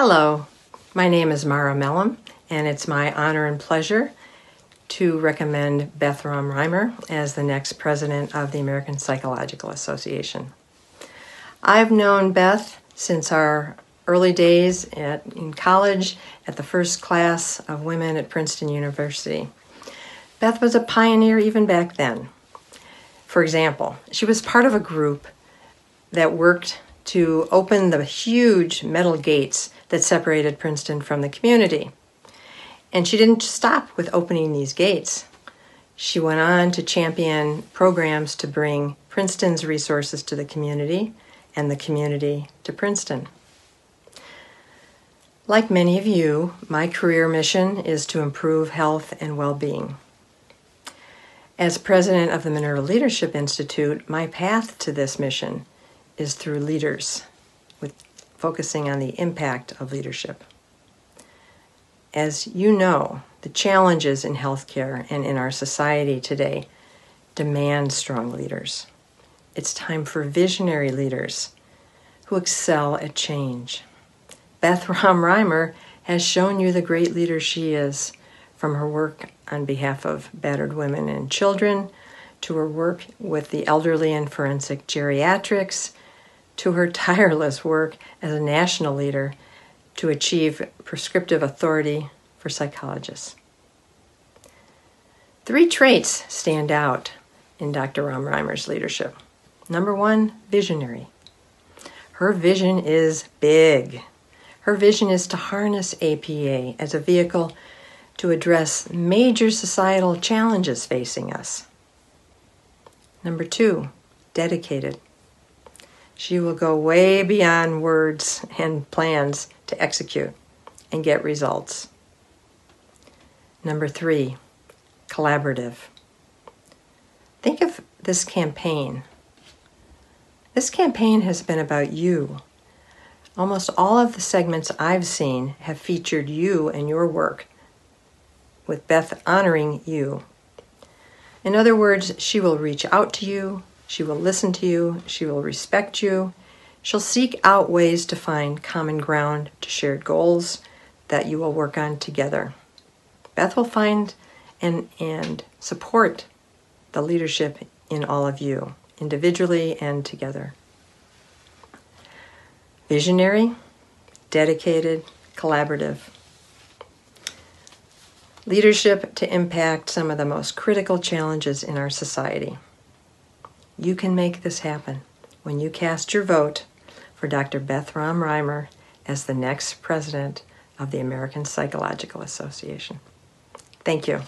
Hello, my name is Mara Melum, and it's my honor and pleasure to recommend Beth Rom-Rymer as the next president of the American Psychological Association. I've known Beth since our early days at, in college at the first class of women at Princeton University. Beth was a pioneer even back then. For example, she was part of a group that worked to open the huge metal gates that separated Princeton from the community. And she didn't stop with opening these gates. She went on to champion programs to bring Princeton's resources to the community and the community to Princeton. Like many of you, my career mission is to improve health and well being. As president of the Minerva Leadership Institute, my path to this mission is through leaders, focusing on the impact of leadership. As you know, the challenges in healthcare and in our society today demand strong leaders. It's time for visionary leaders who excel at change. Beth Rom-Rymer has shown you the great leader she is from her work on behalf of battered women and children to her work with the elderly and forensic geriatrics to her tireless work as a national leader to achieve prescriptive authority for psychologists. Three traits stand out in Dr. Rom-Rymer's leadership. Number one, visionary. Her vision is big. Her vision is to harness APA as a vehicle to address major societal challenges facing us. Number two, dedicated. She will go way beyond words and plans to execute and get results. Number three, collaborative. Think of this campaign. This campaign has been about you. Almost all of the segments I've seen have featured you and your work, with Beth honoring you. In other words, she will reach out to you, she will listen to you. She will respect you. She'll seek out ways to find common ground to shared goals that you will work on together. Beth will find and, and support the leadership in all of you, individually and together. Visionary, dedicated, collaborative. Leadership to impact some of the most critical challenges in our society. You can make this happen when you cast your vote for Dr. Beth Rom-Rymer as the next president of the American Psychological Association. Thank you.